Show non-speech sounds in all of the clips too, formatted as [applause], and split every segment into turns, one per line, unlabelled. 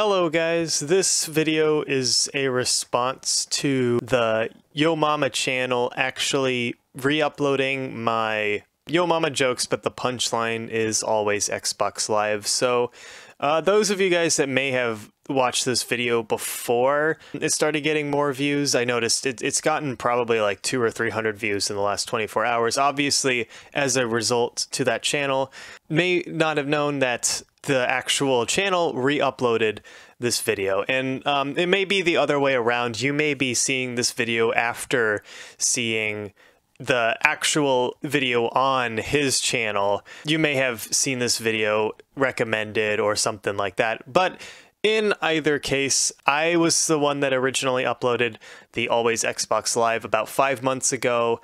Hello guys, this video is a response to the Yo Mama channel actually re-uploading my Yo Mama jokes, but the punchline is always Xbox Live. So uh, those of you guys that may have watched this video before it started getting more views, I noticed it, it's gotten probably like two or 300 views in the last 24 hours. Obviously, as a result to that channel, may not have known that the actual channel re-uploaded this video. And um, it may be the other way around. You may be seeing this video after seeing the actual video on his channel. You may have seen this video recommended or something like that. But in either case, I was the one that originally uploaded the Always Xbox Live about five months ago,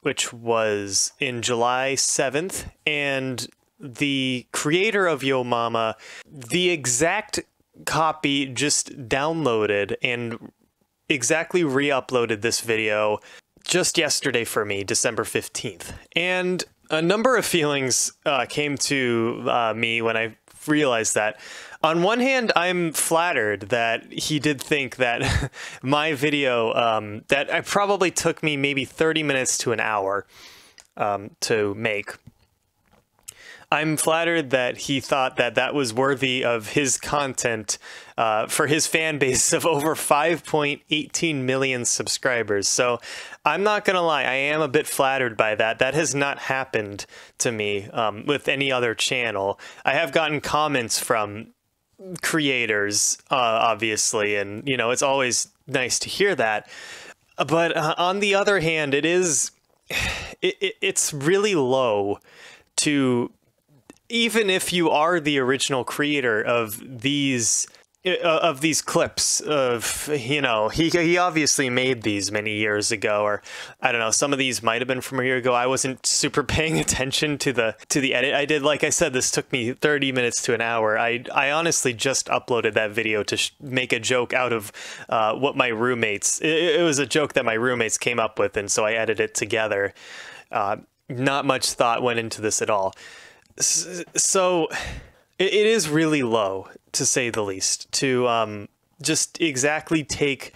which was in July 7th. And the creator of Yo Mama, the exact copy just downloaded and exactly re-uploaded this video just yesterday for me, December 15th. And a number of feelings uh, came to uh, me when I realized that. On one hand, I'm flattered that he did think that [laughs] my video, um, that it probably took me maybe 30 minutes to an hour um, to make, I'm flattered that he thought that that was worthy of his content uh, for his fan base of over 5.18 million subscribers. So I'm not going to lie, I am a bit flattered by that. That has not happened to me um, with any other channel. I have gotten comments from creators, uh, obviously, and you know, it's always nice to hear that. But uh, on the other hand, it is, [sighs] it, it, it's really low to even if you are the original creator of these uh, of these clips of you know he he obviously made these many years ago or I don't know some of these might have been from a year ago. I wasn't super [laughs] paying attention to the to the edit. I did like I said this took me 30 minutes to an hour. I I honestly just uploaded that video to make a joke out of uh, what my roommates it, it, was a joke that my roommates came up with and so I edited it together. Uh, not much thought went into this at all so it is really low to say the least to um, just exactly take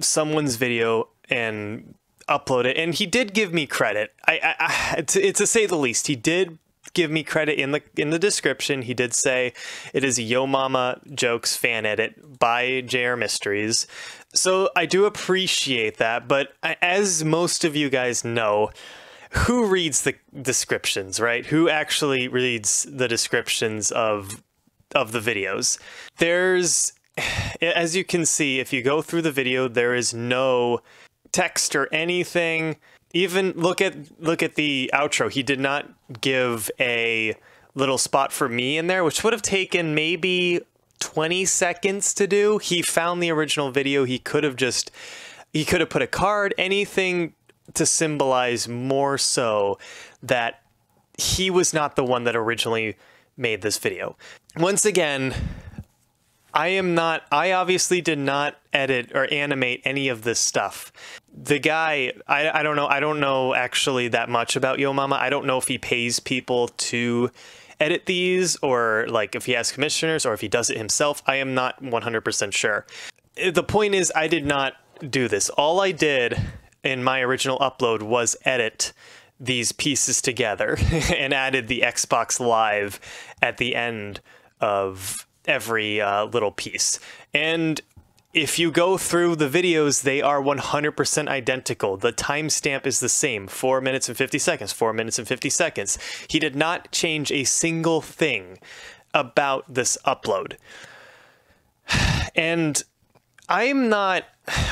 someone's video and upload it. And he did give me credit. I, I, I to, to say the least he did give me credit in the in the description. He did say it is a yo mama jokes fan edit by jr mysteries. So i do appreciate that but as most of you guys know who reads the descriptions, right? Who actually reads the descriptions of of the videos? There's [sighs] as you can see, if you go through the video, there is no text or anything. Even look at look at the outro. He did not give a little spot for me in there, which would have taken maybe 20 seconds to do. He found the original video. He could have just he could have put a card, anything to symbolize more so that he was not the one that originally made this video. Once again, I am not, I obviously did not edit or animate any of this stuff. The guy, I, I don't know, I don't know actually that much about Yo Mama. I don't know if he pays people to edit these or like if he has commissioners or if he does it himself. I am not 100% sure. The point is, I did not do this. All I did in my original upload was edit these pieces together [laughs] and added the Xbox Live at the end of every uh, little piece. And if you go through the videos, they are 100% identical. The timestamp is the same 4 minutes and 50 seconds, 4 minutes and 50 seconds. He did not change a single thing about this upload. [sighs] And I'm not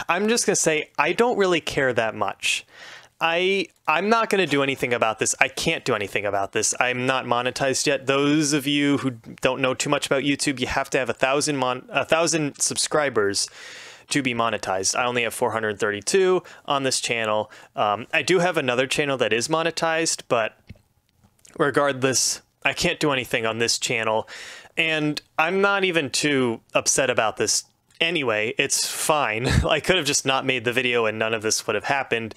I'm just going to say I don't really care that much. I I'm not going to do anything about this. I can't do anything about this. I'm not monetized yet. Those of you who don't know too much about YouTube, you have to have a thousand mon a thousand subscribers to be monetized. I only have 432 on this channel. Um, I do have another channel that is monetized, but regardless, I can't do anything on this channel. And I'm not even too upset about this anyway, it's fine. [laughs] I could have just not made the video and none of this would have happened.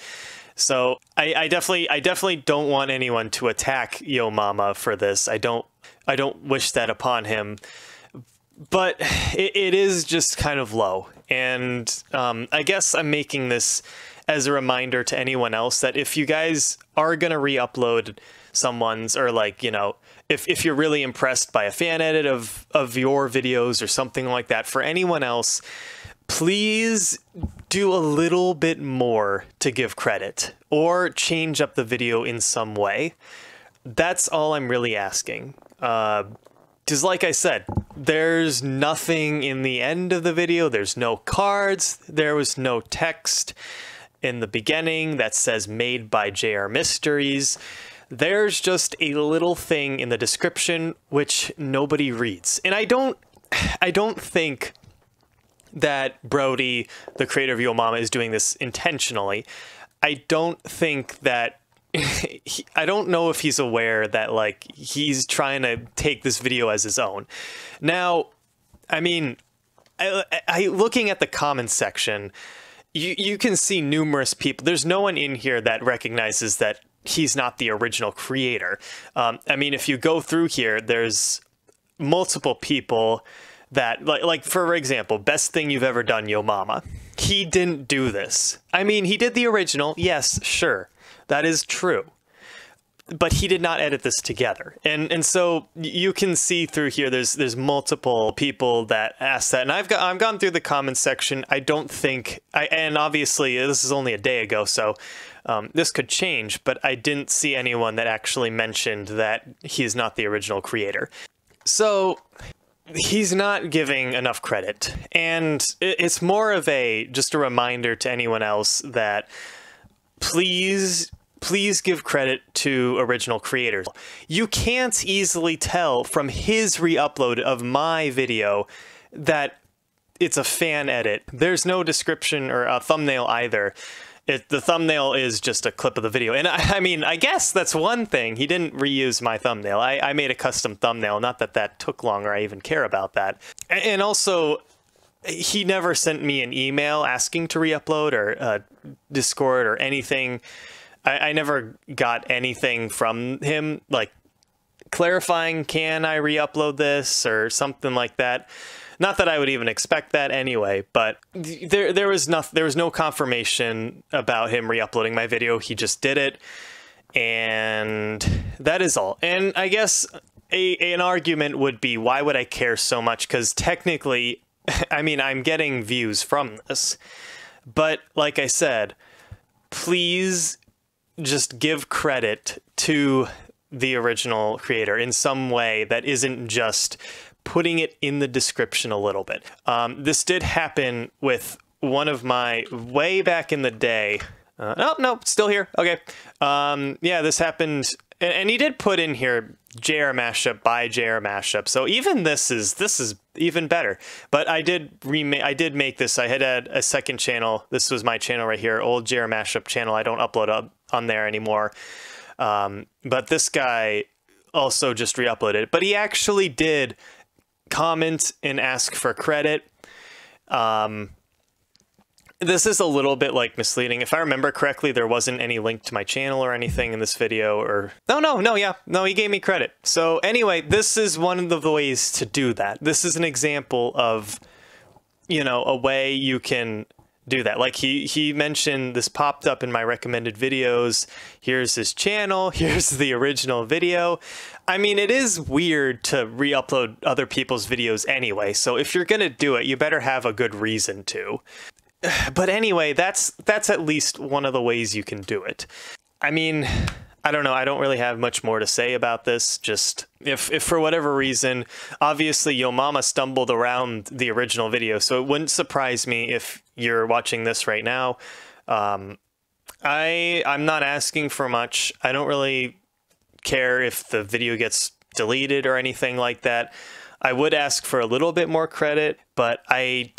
So I, I definitely I definitely don't want anyone to attack Yo Mama for this. I don't I don't wish that upon him. but [sighs] it, it is just kind of low. And um, I guess I'm making this as a reminder to anyone else that if you guys are going to re upload someone's, or like, you know, if, if you're really impressed by a fan edit of, of your videos or something like that, for anyone else, please do a little bit more to give credit or change up the video in some way. That's all I'm really asking. Because, uh, like I said, there's nothing in the end of the video, there's no cards, there was no text in the beginning that says made by JR Mysteries. There's just a little thing in the description which nobody reads. And I don't I don't think that Brody, the creator of Yo Mama, is doing this intentionally. I don't think that [laughs] he, I don't know if he's aware that like he's trying to take this video as his own. Now, I mean, I, I looking at the comments section, you you can see numerous people. There's no one in here that recognizes that he's not the original creator. Um, I mean, if you go through here, there's multiple people that like like for example, best thing you've ever done, Yo Mama. He didn't do this. I mean, he did the original. Yes, sure. That is true. But he did not edit this together. And and so you can see through here there's there's multiple people that ask that. And I've got I've gone through the comments section. I don't think I and obviously this is only a day ago, so um, this could change, but I didn't see anyone that actually mentioned that he is not the original creator. So he's not giving enough credit. And it's more of a just a reminder to anyone else that please please give credit to original creators. You can't easily tell from his re-upload of my video that it's a fan edit. There's no description or a thumbnail either. It, the thumbnail is just a clip of the video. And I, I, mean, I guess that's one thing. He didn't reuse my thumbnail. I, I made a custom thumbnail. Not that that took long or I even care about that. And also, he never sent me an email asking to re-upload or uh, Discord or anything. I, I never got anything from him, like clarifying, can I re-upload this or something like that. Not that I would even expect that anyway, but there there was no there was no confirmation about him re-uploading my video. He just did it, and that is all. And I guess a an argument would be why would I care so much? Because technically, [laughs] I mean I'm getting views from this, but like I said, please just give credit to the original creator in some way that isn't just putting it in the description a little bit. Um, this did happen with one of my way back in the day. Uh, oh, no, still here. Okay. Um, yeah, this happened. And, and, he did put in here JR mashup by JR mashup. So even this is this is even better. But I did remake I did make this. I had a, a second channel. This was my channel right here, old JR mashup channel. I don't upload up on there anymore. Um, but this guy also just re-uploaded. But he actually did comment and ask for credit. Um, this is a little bit like misleading. If I remember correctly, there wasn't any link to my channel or anything in this video or no, no, no, yeah, no, he gave me credit. So anyway, this is one of the ways to do that. This is an example of, you know, a way you can do that. Like he he mentioned this popped up in my recommended videos. Here's his channel. [laughs] Here's the original video. I mean, it is weird to re-upload other people's videos anyway. So if you're going to do it, you better have a good reason to. [sighs] But anyway, that's that's at least one of the ways you can do it. I mean, I don't know. I don't really have much more to say about this. Just if, if for whatever reason, obviously Yo Mama stumbled around the original video, so it wouldn't surprise me if you're watching this right now. Um, I I'm not asking for much. I don't really care if the video gets deleted or anything like that. I would ask for a little bit more credit, but I,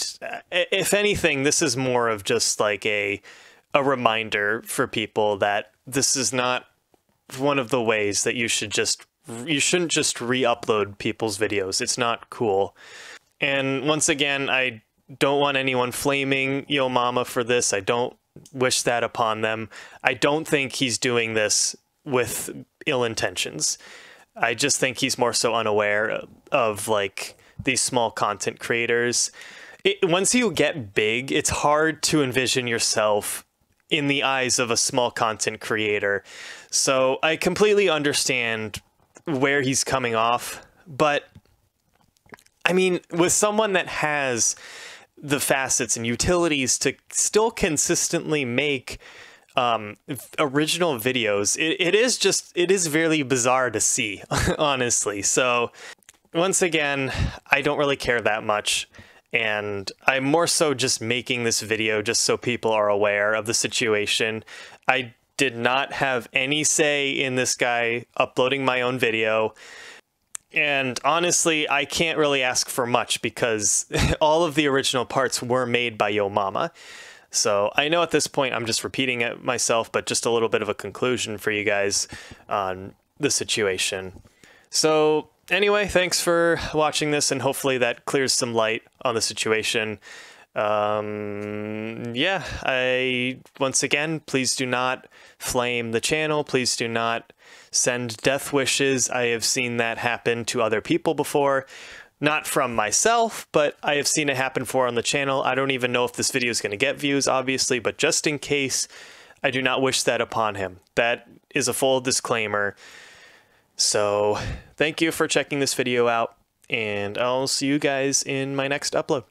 if anything, this is more of just like a a reminder for people that this is not one of the ways that you should just you shouldn't just re-upload people's videos. It's not cool. And once again, I don't want anyone flaming Yo Mama for this. I don't wish that upon them. I don't think he's doing this with ill intentions. I just think he's more so unaware of like these small content creators. It, once you get big, it's hard to envision yourself in the eyes of a small content creator. So I completely understand where he's coming off, but I mean, with someone that has the facets and utilities to still consistently make um, original videos, it, it is just, it is very bizarre to see, [laughs] honestly. So once again, I don't really care that much. And I'm more so just making this video just so people are aware of the situation. I did not have any say in this guy uploading my own video. And honestly, I can't really ask for much because [laughs] all of the original parts were made by Yo Mama. So I know at this point I'm just repeating it myself, but just a little bit of a conclusion for you guys on the situation. So anyway, thanks for watching this, and hopefully that clears some light on the situation. Um, yeah, I once again, please do not flame the channel. Please do not send death wishes. I have seen that happen to other people before. Not from myself, but I have seen it happen for on the channel. I don't even know if this video is going to get views, obviously, but just in case, I do not wish that upon him. That is a full disclaimer. So, thank you for checking this video out, and I'll see you guys in my next upload.